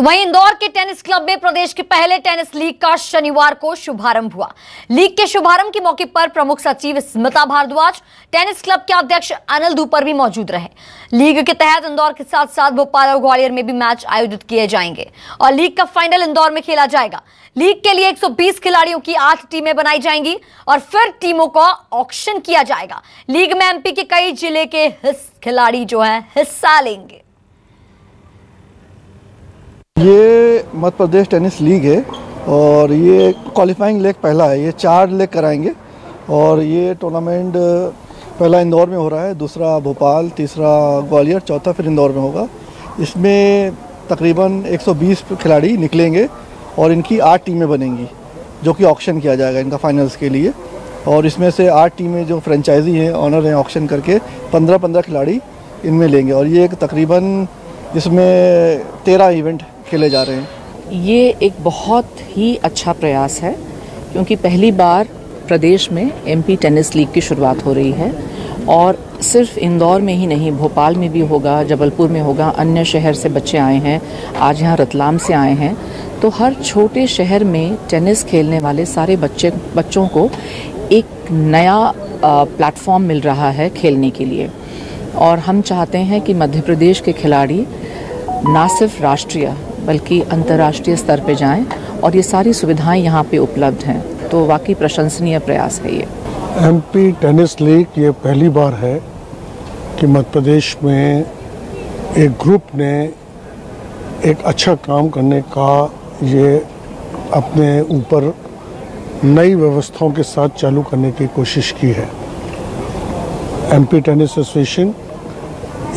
तो वहीं इंदौर के टेनिस क्लब में प्रदेश के पहले टेनिस लीग का शनिवार को शुभारंभ हुआ। लीग के शुभारंभ के मौके पर प्रमुख सचिव स्मिता भारद्वाज, टेनिस क्लब के अध्यक्ष अनिल धूपर भी मौजूद रहे। लीग के तहत इंदौर के साथ साथ भोपाल और ग्वालियर में भी मैच आयोजित किए जाएँगे और लीग का फाइनल इंदौर में खेला जाएगा। लीग के लिए 120 खिलाड़ियों की आठ टीमें बनाई जाएँगी और फिर टीमों का ऑक्शन किया जाएगा। लीग में एमपी के कई ज़िले के खिलाड़ी जो है हिस्सा लेंगे। ये मध्य प्रदेश टेनिस लीग है और ये क्वालिफाइंग लेग पहला है, ये चार लेग कराएँगे और ये टूर्नामेंट पहला इंदौर में हो रहा है, दूसरा भोपाल, तीसरा ग्वालियर, चौथा फिर इंदौर में होगा। इसमें तकरीबन 120 खिलाड़ी निकलेंगे और इनकी आठ टीमें बनेंगी, जो कि ऑक्शन किया जाएगा इनका फाइनल्स के लिए। और इसमें से आठ टीमें जो फ्रेंचाइजी हैं ऑनर हैं ऑक्शन करके पंद्रह पंद्रह खिलाड़ी इनमें लेंगे। और ये एक तकरीबन इसमें तेरह इवेंट खेले जा रहे हैं? ये एक बहुत ही अच्छा प्रयास है, क्योंकि पहली बार प्रदेश में एमपी टेनिस लीग की शुरुआत हो रही है और सिर्फ़ इंदौर में ही नहीं, भोपाल में भी होगा, जबलपुर में होगा, अन्य शहर से बच्चे आए हैं, आज यहाँ रतलाम से आए हैं। तो हर छोटे शहर में टेनिस खेलने वाले सारे बच्चे, बच्चों को एक नया प्लेटफॉर्म मिल रहा है खेलने के लिए। और हम चाहते हैं कि मध्य प्रदेश के खिलाड़ी ना सिर्फ़ राष्ट्रीय बल्कि अंतर्राष्ट्रीय स्तर पे जाएँ और ये सारी सुविधाएँ यहाँ पे उपलब्ध हैं। तो वाकई प्रशंसनीय प्रयास है ये। एमपी टेनिस लीग ये पहली बार है कि मध्य प्रदेश में एक ग्रुप ने एक अच्छा काम करने का ये अपने ऊपर नई व्यवस्थाओं के साथ चालू करने की कोशिश की है। एमपी टेनिस एसोसिएशन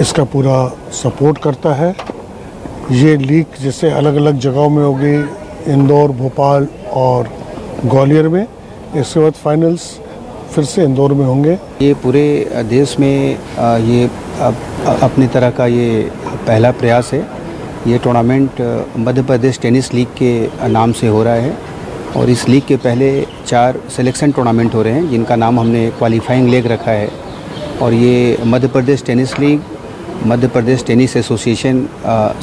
इसका पूरा सपोर्ट करता है। ये लीग जैसे अलग अलग जगहों में होगी, इंदौर, भोपाल और ग्वालियर में। इसके बाद फाइनल्स फिर से इंदौर में होंगे। ये पूरे देश में ये अपनी तरह का ये पहला प्रयास है। ये tournament Madhya Pradesh tennis league के नाम से हो रहा है और इस लीग के पहले चार सिलेक्शन टूर्नामेंट हो रहे हैं, जिनका नाम हमने क्वालिफाइंग लेग रखा है। और ये Madhya Pradesh tennis league Madhya Pradesh tennis association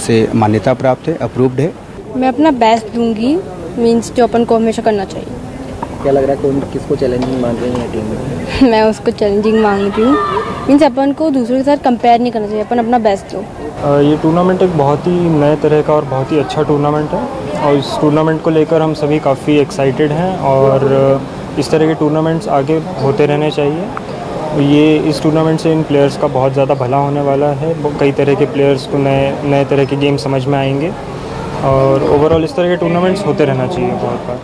से मान्यता प्राप्त है अप्रूव्ड है? मैं अपना बेस्ट दूँगी मीन्स जो अपन को हमेशा करना चाहिए। क्या लग रहा है कौन किसको चैलेंजिंग मान रही है टीम में? मैं उसको चैलेंजिंग मांगती हूँ। मीन्स अपन को दूसरों के साथ कंपेयर नहीं करना चाहिए अपन अपना बेस्ट दो। ये टूर्नामेंट एक बहुत ही नए तरह का और बहुत ही अच्छा टूर्नामेंट है। और इस टूर्नामेंट को लेकर हम सभी काफ़ी एक्साइटेड हैं और इस तरह के टूर्नामेंट्स आगे होते रहने चाहिए। ये इस टूर्नामेंट से इन प्लेयर्स का बहुत ज़्यादा भला होने वाला है। कई तरह के प्लेयर्स को नए नए तरह के गेम समझ में आएँगे। और ओवरऑल इस तरह के टूर्नामेंट्स होते रहना चाहिए बहुत बार।